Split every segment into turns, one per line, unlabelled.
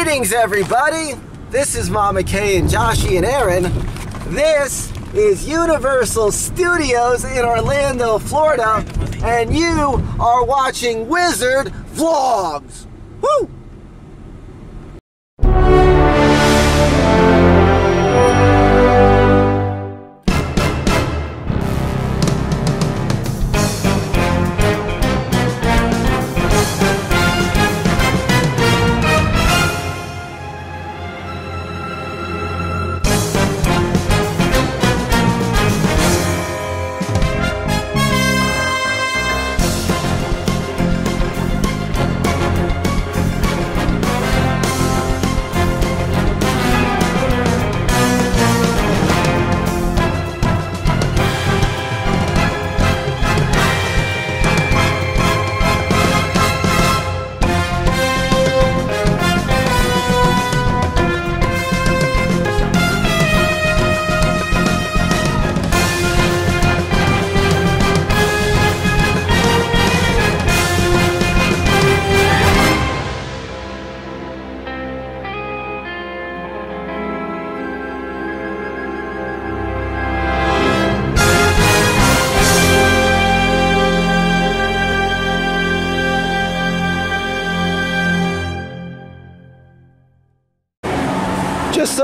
Greetings, everybody. This is Mama Kay and Joshy and Aaron. This is Universal Studios in Orlando, Florida, and you are watching Wizard Vlogs. Woo!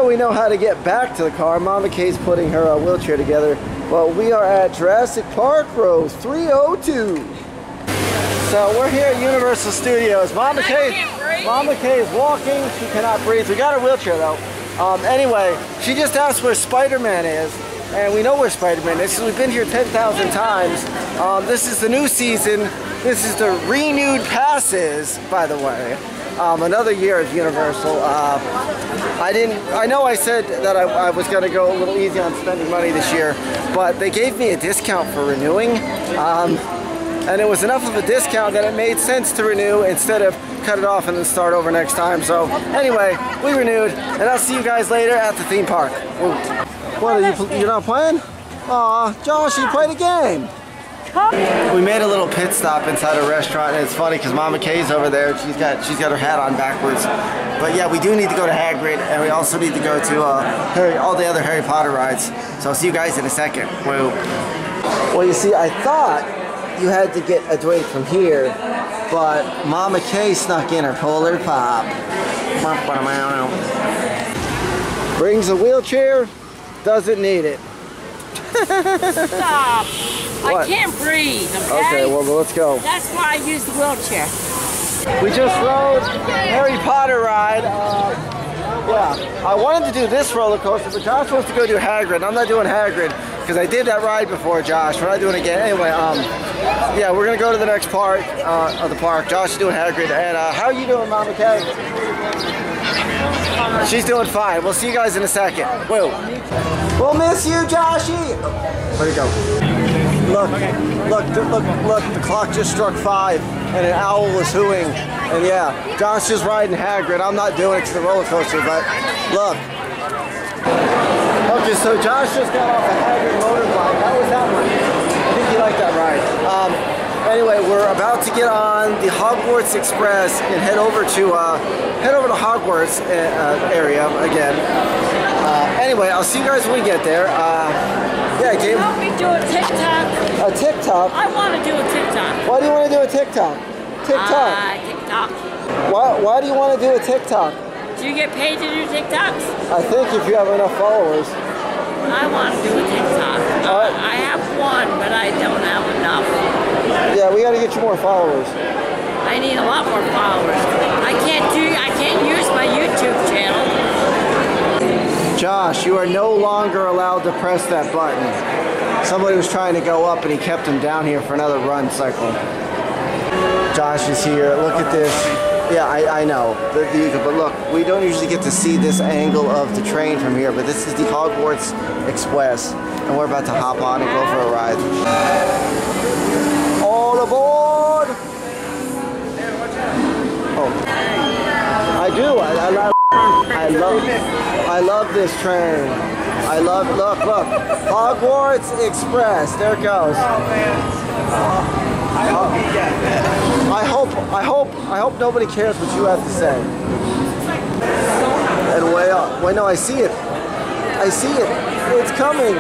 We know how to get back to the car, Mama Kay's putting her uh, wheelchair together. Well, we are at Jurassic Park Row 302. So we're here at Universal Studios. Mama Kay. Mama Kay is walking. She cannot breathe. We got her wheelchair though. Um, anyway, she just asked where Spider-Man is. And we know where Spider-Man is we've been here 10,000 times. Um, this is the new season. This is the renewed passes, by the way. Um, another year of Universal. Uh, I didn't. I know I said that I, I was going to go a little easy on spending money this year, but they gave me a discount for renewing, um, and it was enough of a discount that it made sense to renew instead of cut it off and then start over next time. So anyway, we renewed, and I'll see you guys later at the theme park. Woo. What are you? You're not playing? Aw, Josh, you played a game. We made a little pit stop inside a restaurant, and it's funny because Mama Kay's over there. She's got she's got her hat on backwards. But yeah, we do need to go to Hagrid, and we also need to go to uh, Harry, all the other Harry Potter rides. So I'll see you guys in a second. Woo. Well, you see, I thought you had to get a drink from here, but Mama Kay snuck in her polar pop. Brings a wheelchair, doesn't need it.
Stop.
What?
I can't breathe, okay?
Okay, well let's go.
That's why I use the wheelchair.
We just rode Harry Potter ride. Uh, yeah, I wanted to do this roller coaster, but Josh wants to go do Hagrid. I'm not doing Hagrid because I did that ride before, Josh. We're not doing it again. Anyway, um, yeah, we're gonna go to the next part uh, of the park. Josh is doing Hagrid, and uh, how are you doing, Mama Kay? She's doing fine. We'll see you guys in a second. Woo. We'll miss you, Joshy. Where'd you go? Look, look, look, look, the clock just struck five and an owl was hooing. And yeah, Josh is riding Hagrid. I'm not doing it to the roller coaster, but look. Okay, so Josh just got off a Hagrid motorbike. How was that one? I think he liked that ride. Um, anyway, we're about to get on the Hogwarts Express and head over to uh, head over to Hogwarts uh, uh, area again. Uh, anyway, I'll see you guys when we get there. Uh, yeah, Gabe.
Help me do a TikTok.
A TikTok.
I want to do a TikTok.
Why do you want to do a TikTok? TikTok.
Uh, TikTok.
Why, why do you want to do a TikTok?
Do you get paid to do TikToks?
I think if you have enough followers.
I want to do a TikTok. Uh, I have one, but I don't have enough.
Yeah, we got to get you more followers.
I need a lot more followers. I can't do. I can't use my YouTube channel.
Josh, you are no longer allowed to press that button. Somebody was trying to go up and he kept him down here for another run cycle. Josh is here. Look at this. Yeah, I, I know. But, look, we don't usually get to see this angle of the train from here, but this is the Hogwarts Express, and we're about to hop on and go for a ride. All aboard! Oh. I do. I, I love. I love. I love this train. I love. Look, look. Hogwarts Express. There it goes. Hope. I hope. I hope. I hope nobody cares what you have to say. and way up. Wait, no, I see it. I see it. It's coming.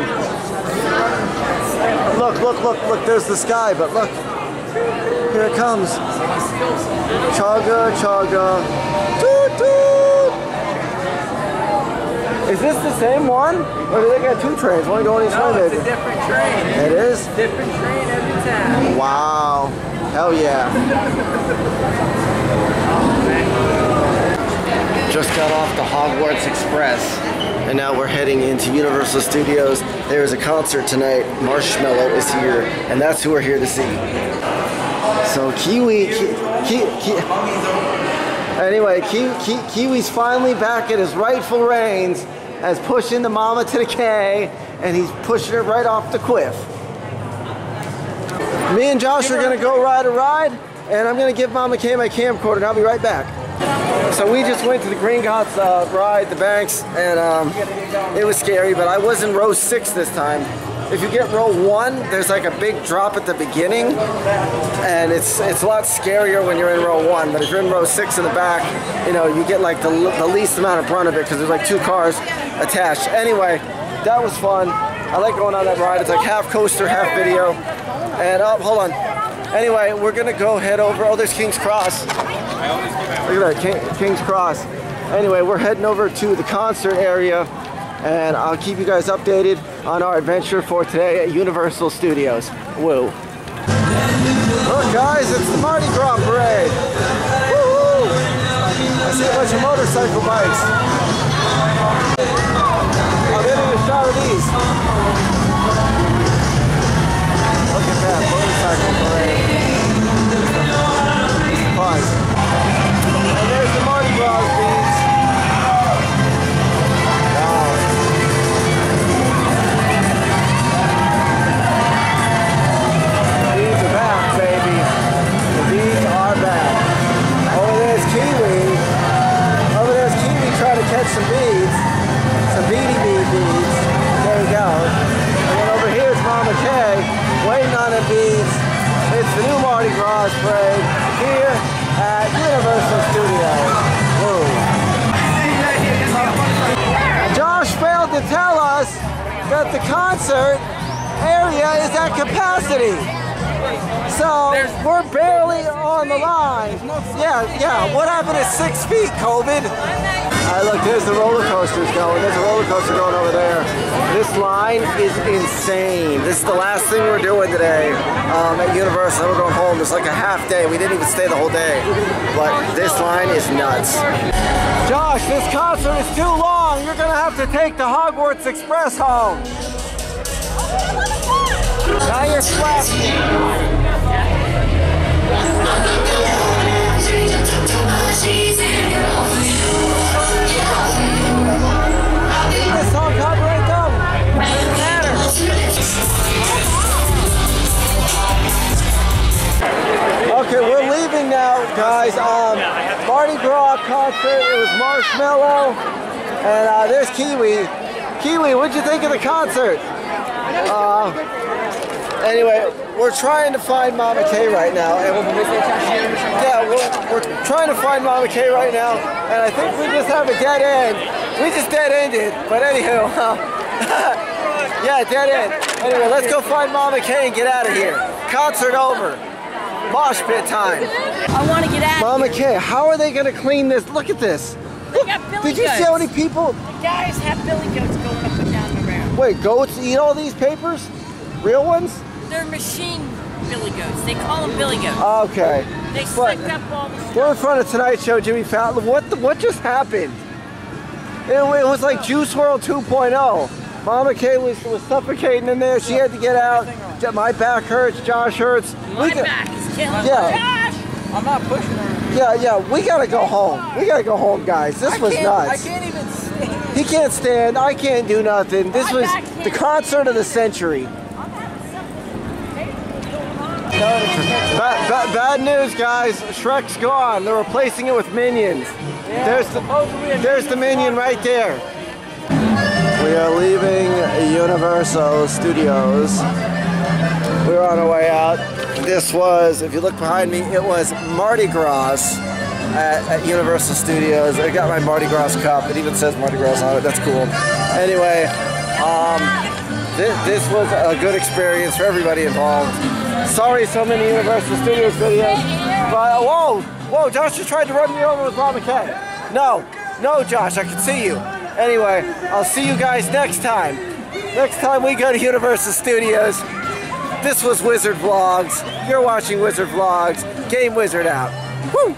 Look, look, look, look. There's the sky, but look. Here it comes. Chaga, chaga. Toot, toot. Is this the same one? Or do they got two trains? One going each
No,
way,
it's a different train.
It is?
Different train every time.
Wow. Hell yeah. Just got off the Hogwarts Express and now we're heading into Universal Studios. There is a concert tonight. Marshmello is here and that's who we're here to see. So Kiwi, Ki, Ki, Ki, anyway, Ki, Ki, Kiwi's finally back at his rightful reins as pushing the mama to the K and he's pushing her right off the cliff. Me and Josh are gonna go ride a ride, and I'm gonna give Mama K my camcorder, and I'll be right back. So we just went to the Gringotts uh, ride, the banks, and um, it was scary, but I was in row six this time. If you get row one, there's like a big drop at the beginning, and it's it's a lot scarier when you're in row one. But if you're in row six in the back, you know you get like the, the least amount of brunt of it because there's like two cars attached. Anyway, that was fun. I like going on that ride. It's like half coaster, half video. And oh, hold on. Anyway, we're gonna go head over. Oh, there's King's Cross. Look at that, King, King's Cross. Anyway, we're heading over to the concert area, and I'll keep you guys updated on our adventure for today at Universal Studios. Woo! Look, guys, it's the Mardi Gras parade. I see a bunch of motorcycle bikes. I'm a shot of these. That motorcycle parade. Fun. And there's the Mardi Gras Parade here at Universal Studios. Josh failed to tell us that the concert area is at capacity. So we're barely on the line. Yeah, yeah. What happened to six feet, COVID? Right, look, there's the roller coasters going. There's a roller coaster going over there. This line is insane. This is the last thing we're doing today um, at Universal. We're going home. It's like a half day. We didn't even stay the whole day. But this line is nuts. Josh, this concert is too long. You're going to have to take the Hogwarts Express home. Now you're splashing. Guys. Um, Mardi Gras concert. It was Marshmello, and uh, there's Kiwi. Kiwi, what'd you think of the concert? Uh, anyway, we're trying to find Mama K right now, and we're, yeah, we're, we're trying to find Mama K right now, and I think we just have a dead end. We just dead ended, but anywho, yeah, dead end. Anyway, let's go find Mama K and get out of here. Concert over. Mosh pit time.
I want to get out.
Mama K, how are they gonna clean this? Look at this.
Billy
Did you
goats.
see how many people?
The guys have billy goats going up and down the ramp.
Wait, goats eat all these papers? Real ones?
They're machine billy goats. They call them billy goats.
Okay.
They
but-
sucked up all the stuff.
We're in front of Tonight Show, Jimmy Fallon. What the, what just happened? It, it was like Juice WRLD 2.0. Mama K was, was suffocating in there. She had to get out. My back hurts. Josh hurts.
My
We
back is killing
Yeah.
me. Josh!
I'm not pushing her.
Yeah, yeah. We gotta go home. We gotta go home, guys. This
I
was
can't,
nuts.
I can't even stand.
He can't stand. I can't do nothing. This
My
was the concert of the century. Bad, bad, bad news, guys. Shrek's gone. They're replacing it with minions. There's the there's the minion right there. We are leaving Universal Studios. We're on our way out. This was, if you look behind me, it was Mardi Gras. at, at Universal Studios. I got my Mardi Gras cup. It even says Mardi Gras on it. That's cool. Anyway, um, this, this was a good experience for everybody involved. Sorry, so many Universal Studios videos. But whoa, whoa, Josh just tried to run me over with Bob McKay. No, no, Josh, I can see you. Anyway, I'll see you guys next time. Next time we go to Universal Studios. This was Wizard Vlogs. You're watching Wizard Vlogs. Game Wizard out. Woo!